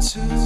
to